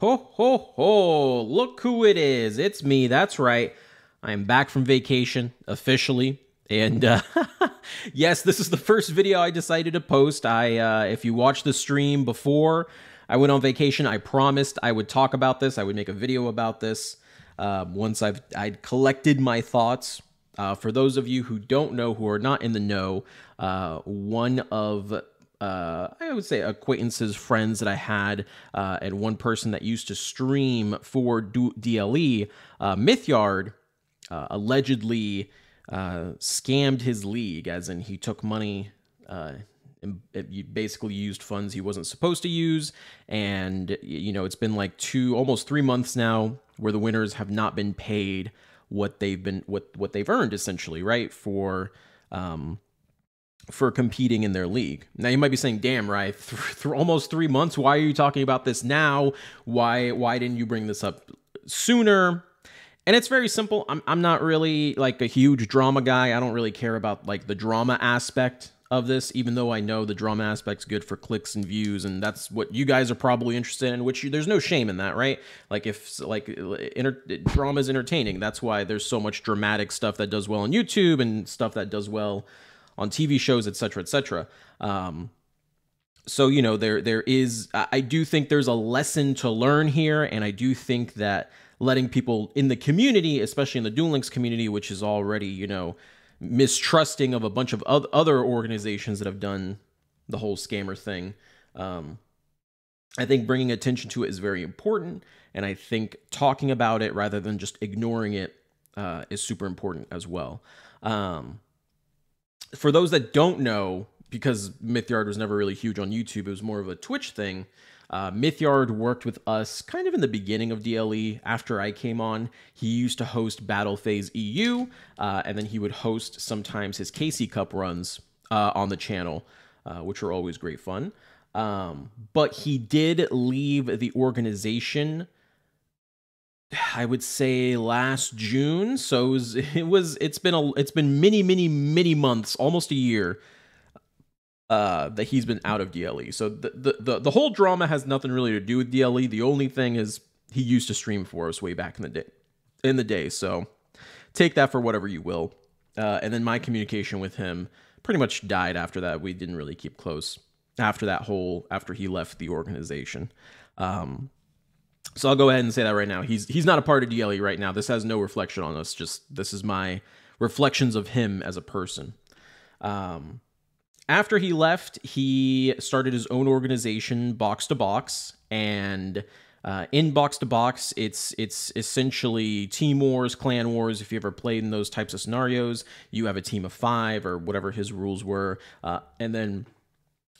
Ho, ho, ho. Look who it is. It's me. That's right. I'm back from vacation officially. And uh, yes, this is the first video I decided to post. I, uh, if you watched the stream before I went on vacation, I promised I would talk about this. I would make a video about this uh, once I've I'd collected my thoughts. Uh, for those of you who don't know, who are not in the know, uh, one of uh, I would say acquaintances, friends that I had, uh, and one person that used to stream for DLE, uh, Mithyard, uh, allegedly uh, scammed his league, as in he took money. Uh, and basically used funds he wasn't supposed to use and you know it's been like two almost three months now where the winners have not been paid what they've been what what they've earned essentially right for um for competing in their league. Now you might be saying, "Damn, right? Through almost three months, why are you talking about this now? Why why didn't you bring this up sooner?" And it's very simple. I'm I'm not really like a huge drama guy. I don't really care about like the drama aspect of this, even though I know the drama aspect's good for clicks and views, and that's what you guys are probably interested in. Which you, there's no shame in that, right? Like if like inter, drama is entertaining, that's why there's so much dramatic stuff that does well on YouTube and stuff that does well on TV shows, etc., etc. Um, so you know there there is I do think there's a lesson to learn here, and I do think that letting people in the community, especially in the Duel Links community, which is already you know mistrusting of a bunch of other organizations that have done the whole scammer thing. Um, I think bringing attention to it is very important, and I think talking about it rather than just ignoring it uh, is super important as well. Um, for those that don't know, because Mithyard was never really huge on YouTube, it was more of a Twitch thing. Uh, Mithyard worked with us kind of in the beginning of DLE. After I came on, he used to host Battle Phase EU, uh, and then he would host sometimes his KC Cup runs uh, on the channel, uh, which were always great fun. Um, but he did leave the organization I would say last June. So it was, it was it's been a it's been many many many months, almost a year uh that he's been out of DLE. So the, the the the whole drama has nothing really to do with DLE. The only thing is he used to stream for us way back in the day in the day. So take that for whatever you will. Uh, and then my communication with him pretty much died after that. We didn't really keep close after that whole after he left the organization. Um, so I'll go ahead and say that right now. He's he's not a part of DLE right now. This has no reflection on us. Just this is my reflections of him as a person. Um, after he left, he started his own organization, Box to Box, and uh, in Box to Box, it's it's essentially team wars, clan wars. If you ever played in those types of scenarios, you have a team of five or whatever his rules were, uh, and then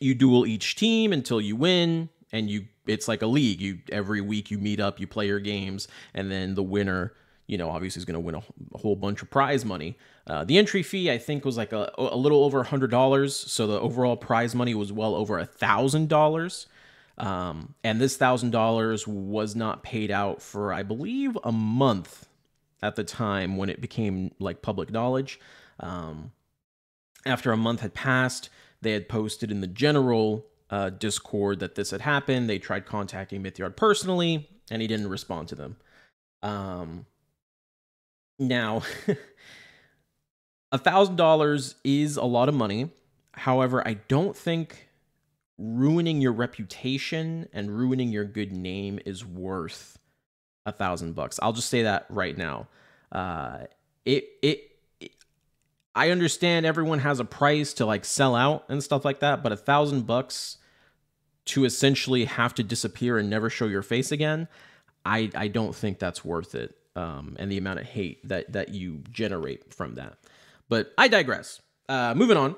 you duel each team until you win and you it's like a league. You every week you meet up, you play your games, and then the winner, you know, obviously is going to win a, a, whole bunch of prize money. Uh, the entry fee I think was like a, a little over a hundred dollars, so the overall prize money was well over a thousand dollars. Um, and this thousand dollars was not paid out for I believe a month at the time when it became like public knowledge. Um, after a month had passed, they had posted in the general uh, Discord that this had happened. They tried contacting Mithyard personally, and he didn't respond to them. Um, now, a thousand dollars is a lot of money. However, I don't think ruining your reputation and ruining your good name is worth a thousand bucks. I'll just say that right now. Uh, it, it I understand everyone has a price to like sell out and stuff like that, but a thousand bucks to essentially have to disappear and never show your face again, I I don't think that's worth it. Um, and the amount of hate that that you generate from that. But I digress. Uh, moving on.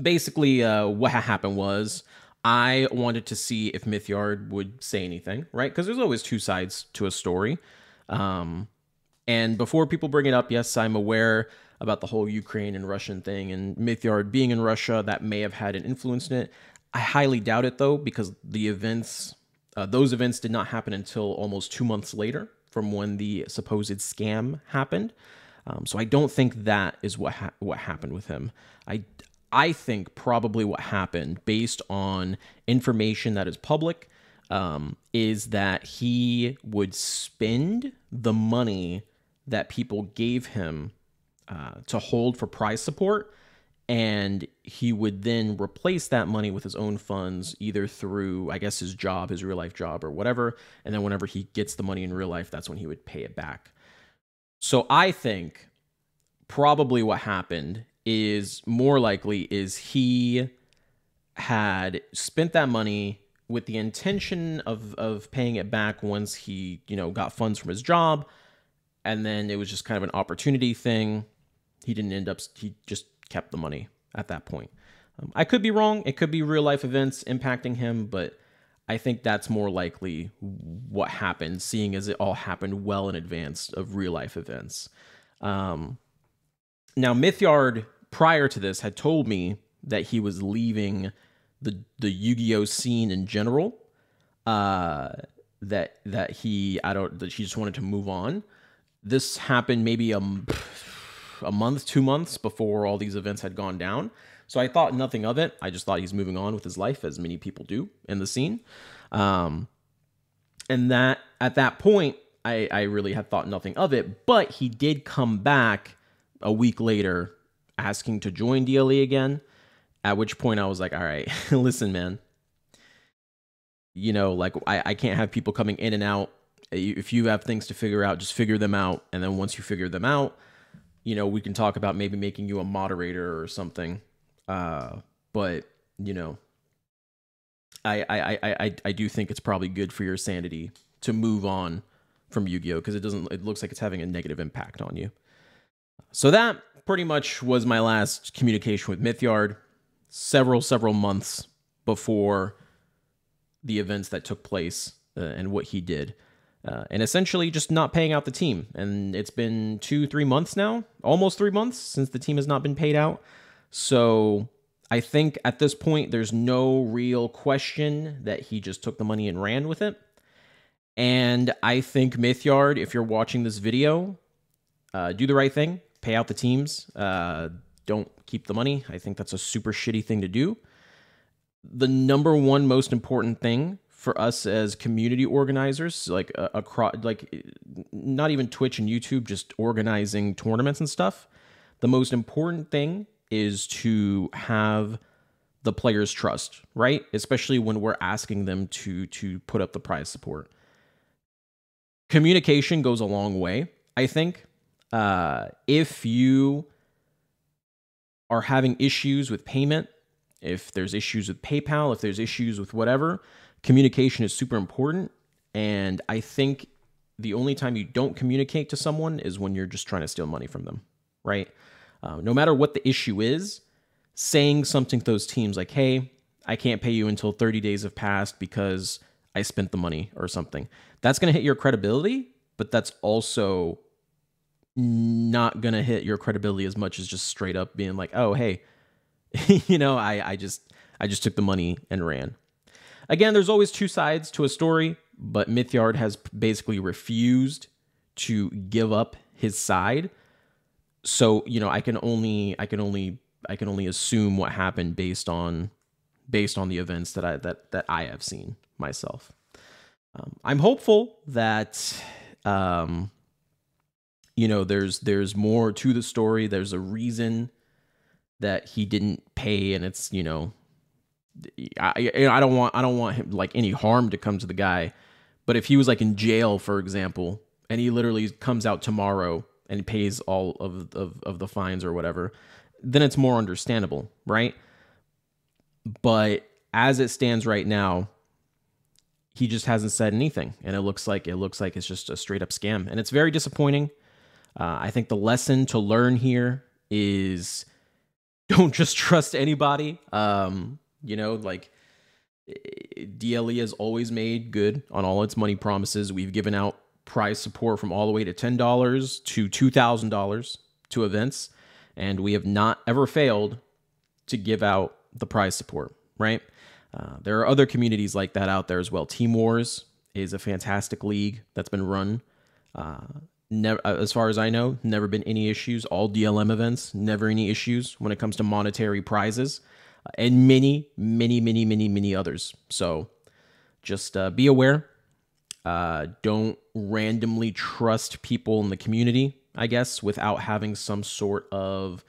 Basically, uh, what happened was I wanted to see if Mithyard would say anything, right? Because there's always two sides to a story. Um, and before people bring it up, yes, I'm aware about the whole Ukraine and Russian thing and Mithyard being in Russia, that may have had an influence in it. I highly doubt it though, because the events, uh, those events did not happen until almost two months later from when the supposed scam happened. Um, so I don't think that is what ha- what happened with him. I I think probably what happened based on information that is public um, is that he would spend the money that people gave him uh, to hold for prize support and he would then replace that money with his own funds either through i guess his job his real life job or whatever and then whenever he gets the money in real life that's when he would pay it back. So i think probably what happened is more likely is he had spent that money with the intention of of paying it back once he you know got funds from his job and then it was just kind of an opportunity thing he didn't end up he just kept the money at that point. Um, I could be wrong. It could be real life events impacting him, but I think that's more likely what happened, seeing as it all happened well in advance of real life events. Um, now, Mithyard, prior to this, had told me that he was leaving the the Yu Gi Oh scene in general. Uh, that that he I don't that he just wanted to move on. This happened maybe a a month, two months before all these events had gone down. So I thought nothing of it. I just thought he's moving on with his life, as many people do in the scene. Um, and that at that point, I, I really had thought nothing of it. But he did come back a week later asking to join DLE again. At which point I was like, all right, listen, man. You know, like I, I can't have people coming in and out. If you have things to figure out, just figure them out. And then once you figure them out, you know, we can talk about maybe making you a moderator or something. Uh, but you know, I I I I I do think it's probably good for your sanity to move on from Yu-Gi-Oh because it doesn't. It looks like it's having a negative impact on you. So that pretty much was my last communication with Mithyard. Several several months before the events that took place uh, and what he did uh, and essentially just not paying out the team. And it's been two, three months now, almost three months since the team has not been paid out. So I think at this point, there's no real question that he just took the money and ran with it. And I think Mithyard, if you're watching this video, uh, do the right thing, pay out the teams, uh, don't keep the money. I think that's a super shitty thing to do. The number one most important thing for us as community organizers, like uh, across, like not even Twitch and YouTube, just organizing tournaments and stuff. The most important thing is to have the players' trust, right? Especially when we're asking them to to put up the prize support. Communication goes a long way, I think. Uh, if you are having issues with payment, if there's issues with PayPal, if there's issues with whatever, communication is super important. And I think the only time you don't communicate to someone is when you're just trying to steal money from them, right? Uh, no matter what the issue is, saying something to those teams like, hey, I can't pay you until 30 days have passed because I spent the money or something, that's going to hit your credibility, but that's also not going to hit your credibility as much as just straight up being like, oh, hey, you know, I, I just, I just took the money and ran. Again, there's always two sides to a story, but Mithyard has basically refused to give up his side. So, you know, I can only I can only I can only assume what happened based on based on the events that I that that I have seen myself. Um, I'm hopeful that um, you know there's there's more to the story. There's a reason that he didn't pay, and it's you know I, I don't want I don't want him like any harm to come to the guy, but if he was like in jail, for example, and he literally comes out tomorrow and pays all of, of, of the fines or whatever, then it's more understandable, right? But as it stands right now, he just hasn't said anything, and it looks like it looks like it's just a straight up scam, and it's very disappointing. Uh, I think the lesson to learn here is don't just trust anybody. Um, you know, like DLE has always made good on all its money promises. We've given out prize support from all the way to $10 to $2,000 to events, and we have not ever failed to give out the prize support, right? Uh, there are other communities like that out there as well. Team Wars is a fantastic league that's been run. Uh, never, uh, as far as I know, never been any issues. All DLM events, never any issues when it comes to monetary prizes and many, many, many, many, many others. So just uh, be aware. Uh, don't randomly trust people in the community, I guess, without having some sort of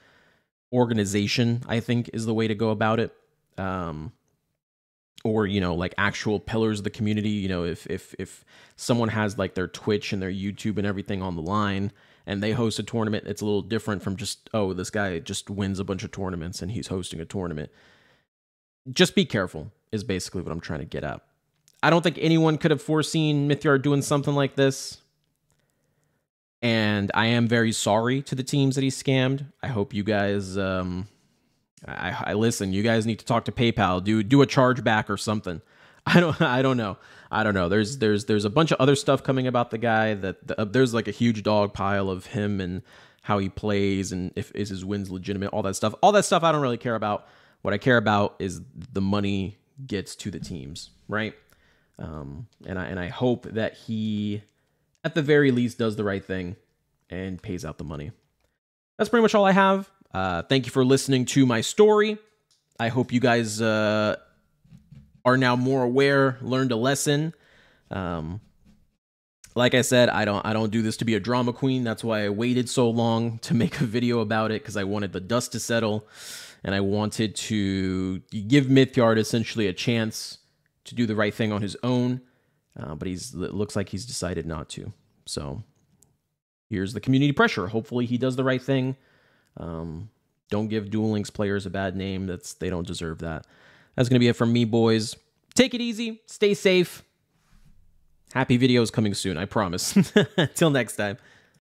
organization, I think is the way to go about it. Um, or you know like actual pillars of the community you know if if if someone has like their twitch and their youtube and everything on the line and they host a tournament it's a little different from just oh this guy just wins a bunch of tournaments and he's hosting a tournament just be careful is basically what i'm trying to get at i don't think anyone could have foreseen mithyard doing something like this and i am very sorry to the teams that he scammed i hope you guys um I, I listen. You guys need to talk to PayPal. Do do a chargeback or something. I don't. I don't know. I don't know. There's there's there's a bunch of other stuff coming about the guy that the, uh, there's like a huge dog pile of him and how he plays and if is his wins legitimate. All that stuff. All that stuff I don't really care about. What I care about is the money gets to the teams, right? Um, and I and I hope that he, at the very least, does the right thing and pays out the money. That's pretty much all I have. Uh, thank you for listening to my story. I hope you guys uh, are now more aware, learned a lesson. Um, like I said, I don't I don't do this to be a drama queen. That's why I waited so long to make a video about it because I wanted the dust to settle, and I wanted to give Mithyard essentially a chance to do the right thing on his own. Uh, but he's it looks like he's decided not to. So here's the community pressure. Hopefully he does the right thing. Um, don't give Duel Links players a bad name. That's they don't deserve that. That's gonna be it from me, boys. Take it easy. Stay safe. Happy videos coming soon. I promise. Until next time.